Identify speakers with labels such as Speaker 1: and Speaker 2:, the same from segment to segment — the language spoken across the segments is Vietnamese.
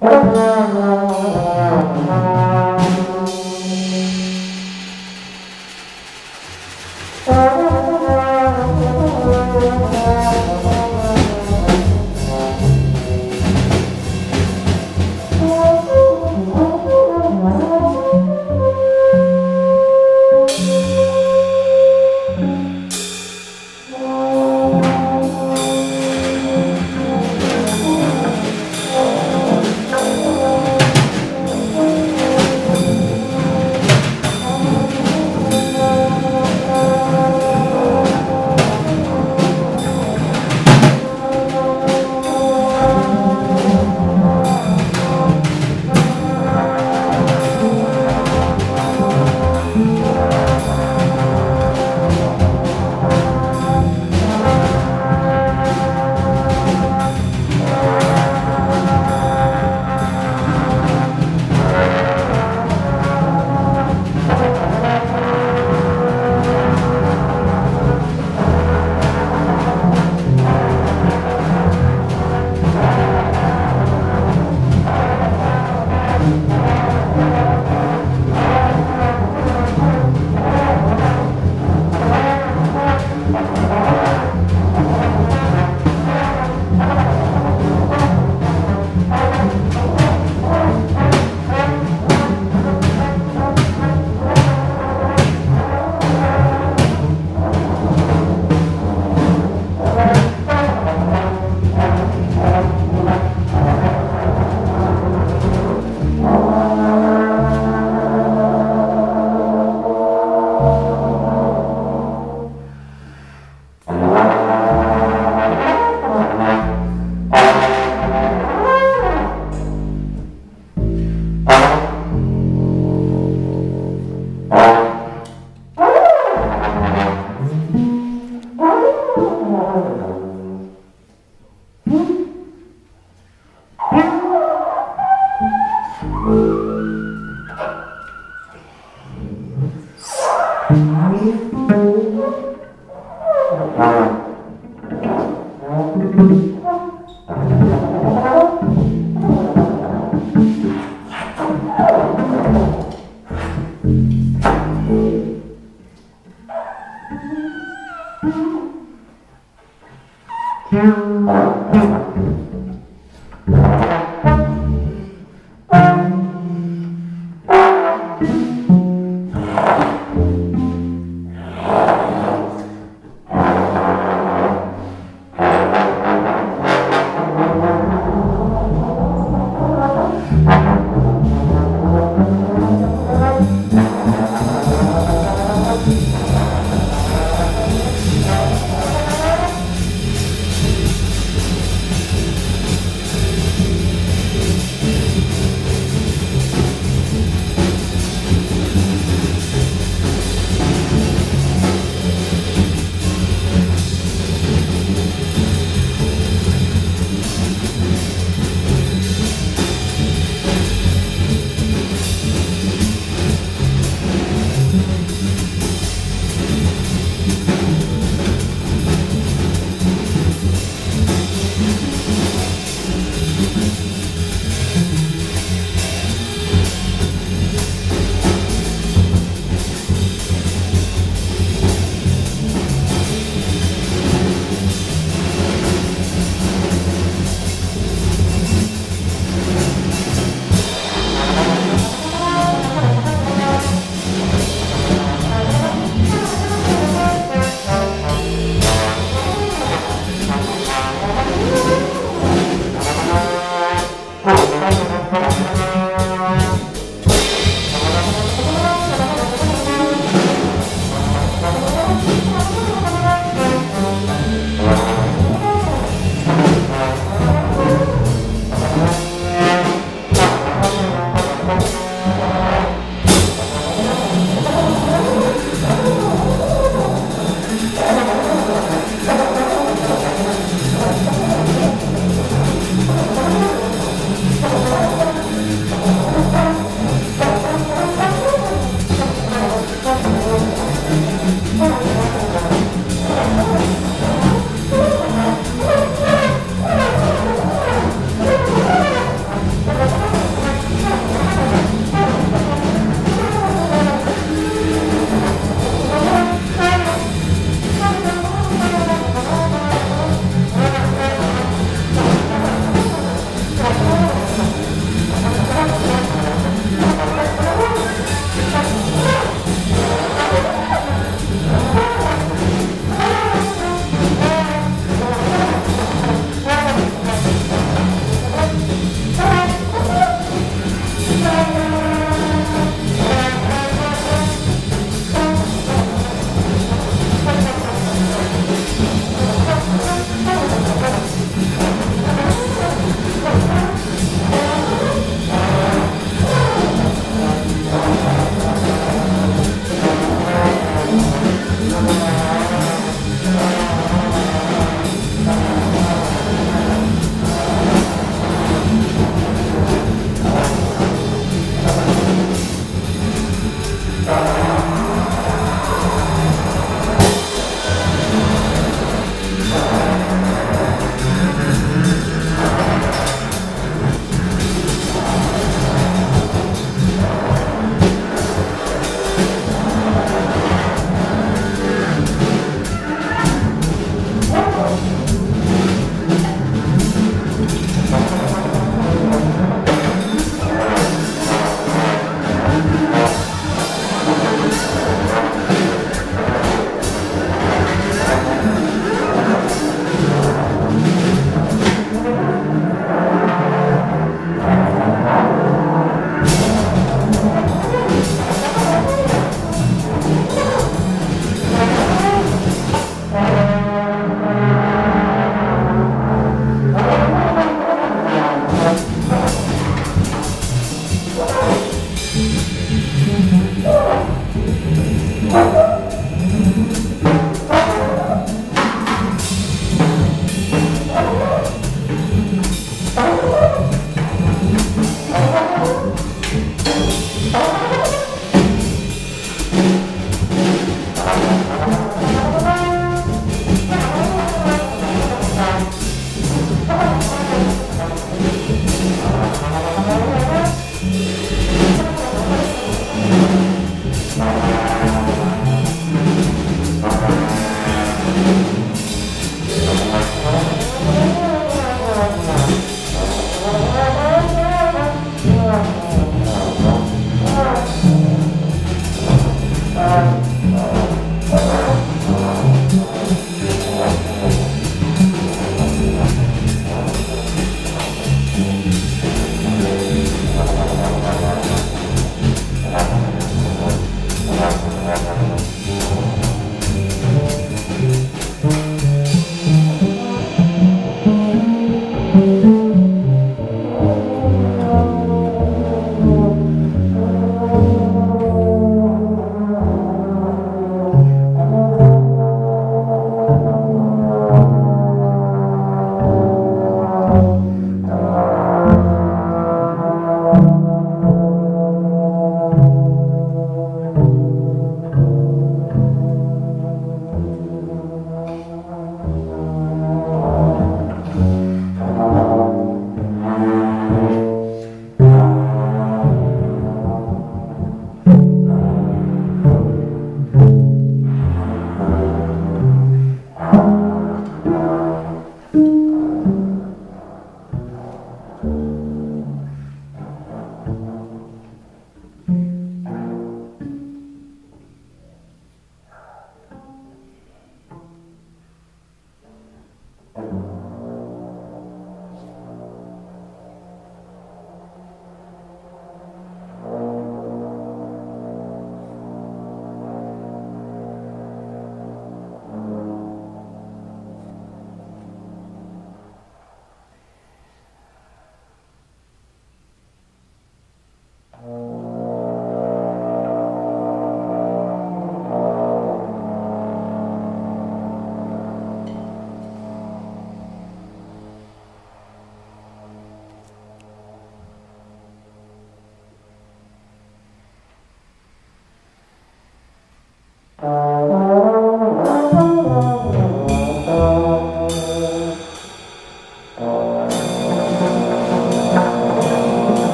Speaker 1: Thank you. Thank Amen.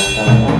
Speaker 1: Thank you.